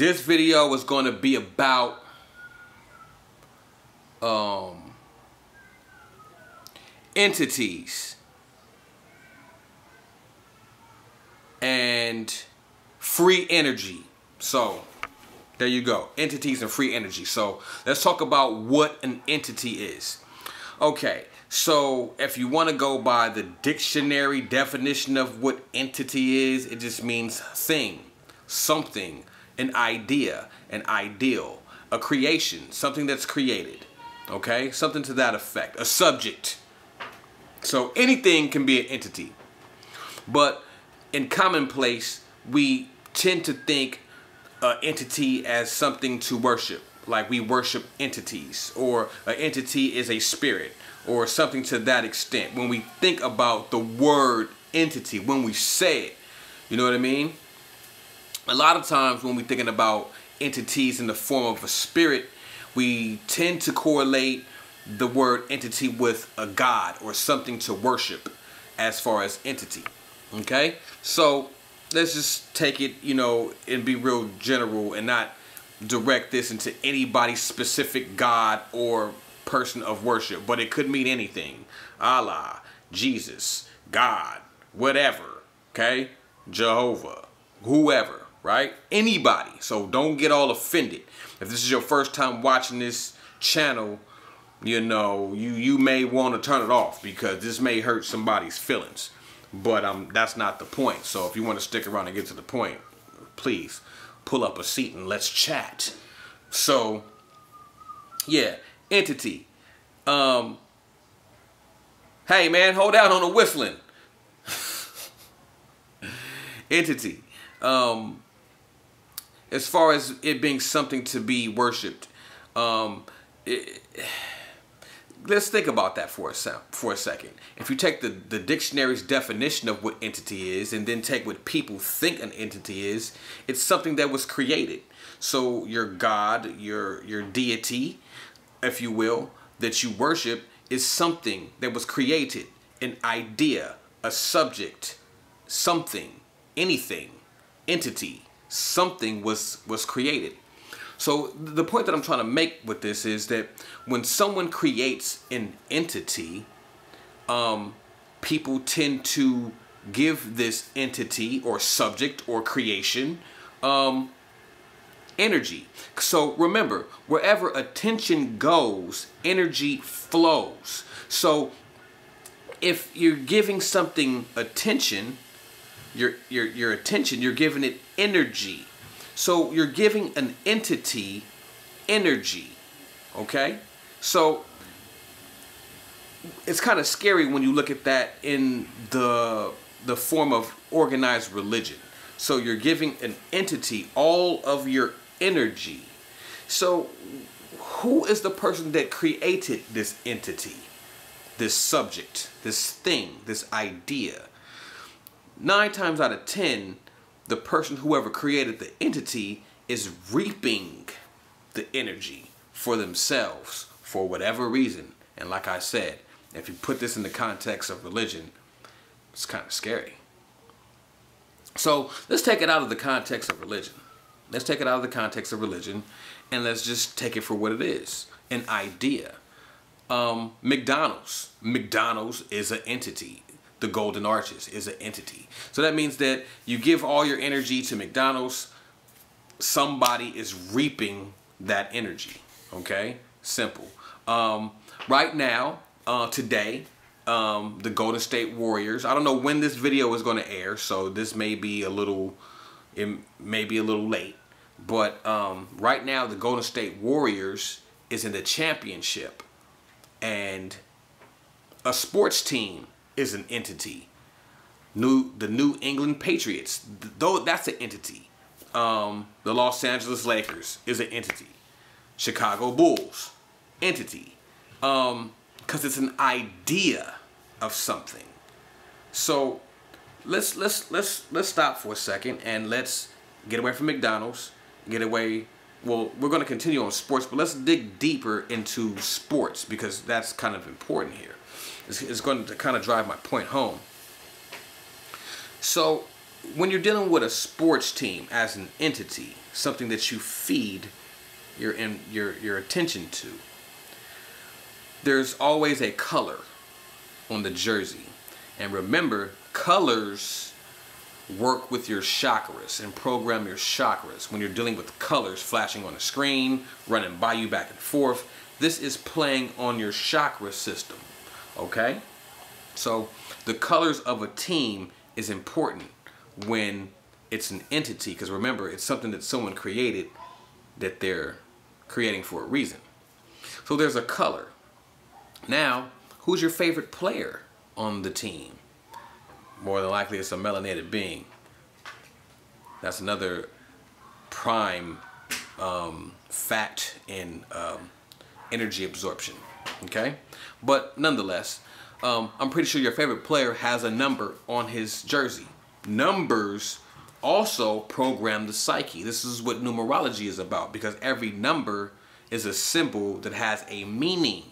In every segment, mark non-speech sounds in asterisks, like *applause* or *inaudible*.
This video is going to be about um, entities and free energy. So, there you go. Entities and free energy. So, let's talk about what an entity is. Okay, so if you want to go by the dictionary definition of what entity is, it just means thing, something, an idea, an ideal, a creation, something that's created. Okay? Something to that effect. A subject. So anything can be an entity. But in commonplace, we tend to think an entity as something to worship. Like we worship entities, or an entity is a spirit, or something to that extent. When we think about the word entity, when we say it, you know what I mean? a lot of times when we're thinking about entities in the form of a spirit, we tend to correlate the word entity with a god or something to worship as far as entity. Okay? So let's just take it, you know, and be real general and not direct this into anybody's specific god or person of worship, but it could mean anything. Allah, Jesus, God, whatever. Okay? Jehovah, whoever right? Anybody. So don't get all offended. If this is your first time watching this channel, you know, you, you may want to turn it off because this may hurt somebody's feelings. But um, that's not the point. So if you want to stick around and get to the point, please pull up a seat and let's chat. So, yeah, entity. Um, hey, man, hold out on the whistling. *laughs* entity. Um, as far as it being something to be worshipped, um, it, let's think about that for a, for a second. If you take the, the dictionary's definition of what entity is and then take what people think an entity is, it's something that was created. So your God, your, your deity, if you will, that you worship is something that was created, an idea, a subject, something, anything, entity, something was was created. So the point that I'm trying to make with this is that when someone creates an entity, um, people tend to give this entity or subject or creation um, energy. So remember, wherever attention goes, energy flows. So if you're giving something attention, your your your attention you're giving it energy so you're giving an entity energy okay? So it's kind of scary when you look at that in the the form of organized religion. So you're giving an entity all of your energy. So who is the person that created this entity this subject this thing this idea? Nine times out of ten, the person, whoever created the entity, is reaping the energy for themselves for whatever reason. And like I said, if you put this in the context of religion, it's kind of scary. So let's take it out of the context of religion. Let's take it out of the context of religion and let's just take it for what it is an idea. Um, McDonald's. McDonald's is an entity the Golden Arches is an entity. So that means that you give all your energy to McDonald's, somebody is reaping that energy. Okay? Simple. Um, right now, uh, today, um, the Golden State Warriors. I don't know when this video is going to air, so this may be a little, it may be a little late. But um, right now, the Golden State Warriors is in the championship, and a sports team is an entity. New the New England Patriots, though that's an entity. Um, the Los Angeles Lakers is an entity. Chicago Bulls, entity. Um, because it's an idea of something. So let's let's let's let's stop for a second and let's get away from McDonald's, get away well, we're going to continue on sports, but let's dig deeper into sports because that's kind of important here. It's, it's going to kind of drive my point home. So, when you're dealing with a sports team as an entity, something that you feed your your your attention to, there's always a color on the jersey. And remember, colors work with your chakras and program your chakras when you're dealing with colors flashing on the screen, running by you back and forth. This is playing on your chakra system, okay? So the colors of a team is important when it's an entity because remember, it's something that someone created that they're creating for a reason. So there's a color. Now, who's your favorite player on the team? More than likely, it's a melanated being. That's another prime um, fact in um, energy absorption. Okay? But nonetheless, um, I'm pretty sure your favorite player has a number on his jersey. Numbers also program the psyche. This is what numerology is about because every number is a symbol that has a meaning.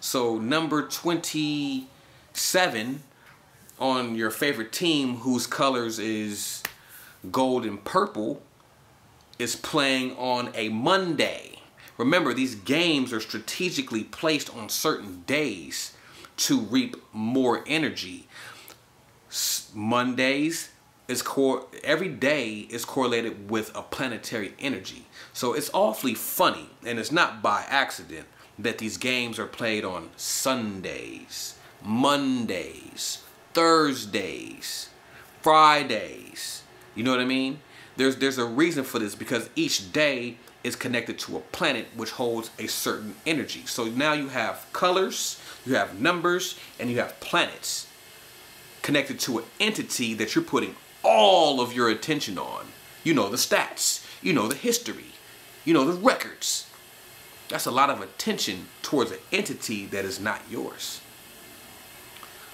So number 27 on your favorite team whose colors is gold and purple is playing on a Monday. Remember, these games are strategically placed on certain days to reap more energy. Mondays is core every day is correlated with a planetary energy. So it's awfully funny and it's not by accident that these games are played on Sundays, Mondays, Thursdays, Fridays. You know what I mean? There's there's a reason for this because each day is connected to a planet which holds a certain energy. So now you have colors, you have numbers, and you have planets connected to an entity that you're putting all of your attention on. You know the stats, you know the history, you know the records. That's a lot of attention towards an entity that is not yours.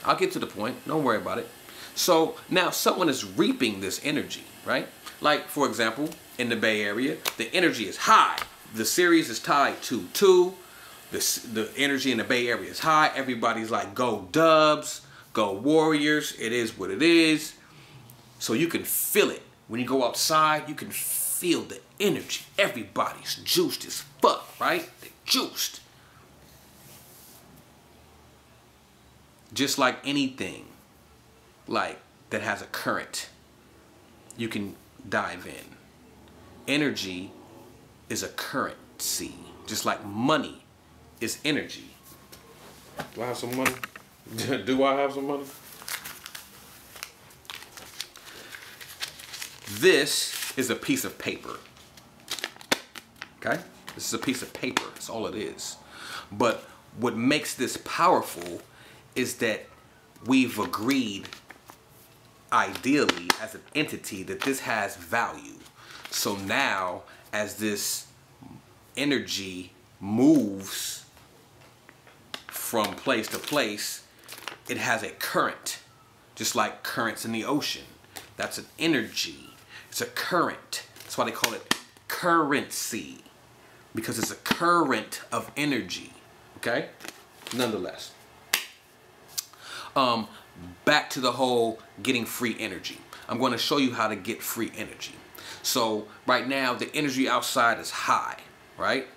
I'll get to the point. Don't worry about it. So now someone is reaping this energy, right? Like, for example, in the Bay Area, the energy is high. The series is tied to two. The, the energy in the Bay Area is high. Everybody's like, go Dubs, go Warriors. It is what it is. So you can feel it. When you go outside, you can feel the energy. Everybody's juiced as fuck, right? They're juiced. Just like anything, like that has a current, you can dive in. Energy is a currency, just like money is energy. Do I have some money? *laughs* Do I have some money? This is a piece of paper. Okay? This is a piece of paper. That's all it is. But what makes this powerful is that we've agreed ideally as an entity that this has value. So now as this energy moves from place to place, it has a current, just like currents in the ocean. That's an energy. It's a current. That's why they call it currency because it's a current of energy. Okay? Nonetheless. Um, back to the whole getting free energy. I'm going to show you how to get free energy. So right now the energy outside is high, right?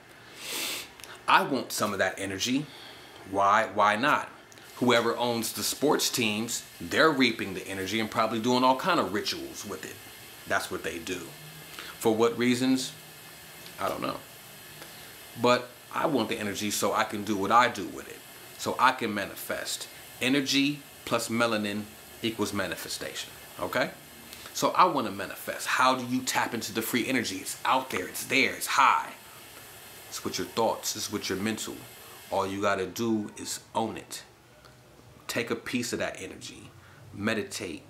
I want some of that energy. Why? Why not? Whoever owns the sports teams, they're reaping the energy and probably doing all kind of rituals with it. That's what they do. For what reasons? I don't know. But I want the energy so I can do what I do with it. So I can manifest. Energy plus melanin equals manifestation. Okay? So I want to manifest. How do you tap into the free energy? It's out there. It's there. It's high. It's with your thoughts. It's with your mental. All you got to do is own it. Take a piece of that energy. Meditate.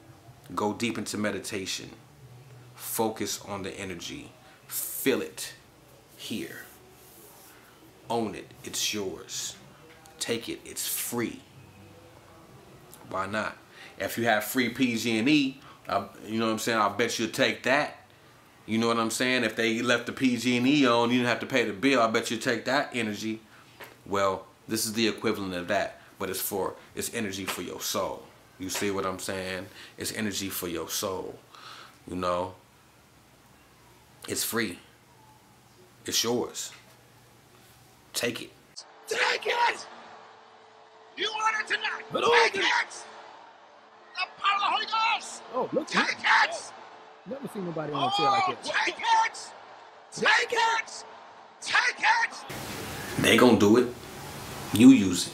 Go deep into meditation. Focus on the energy. Feel it here. Own it. It's yours. Take it. It's free. Why not? If you have free PG&E, you know what I'm saying? I bet you'll take that. You know what I'm saying? If they left the PG&E on, you didn't have to pay the bill. I bet you take that energy. Well, this is the equivalent of that, but it's for it's energy for your soul. You see what I'm saying? It's energy for your soul. You know? It's free. It's yours. Take it. Take it! You want it tonight? But Take oh, it! The power of the Holy Ghost! Oh, look. Take it! Oh. Never seen nobody on a chair like Oh, that. take it! Take it! Take it! They gonna do it. You use it.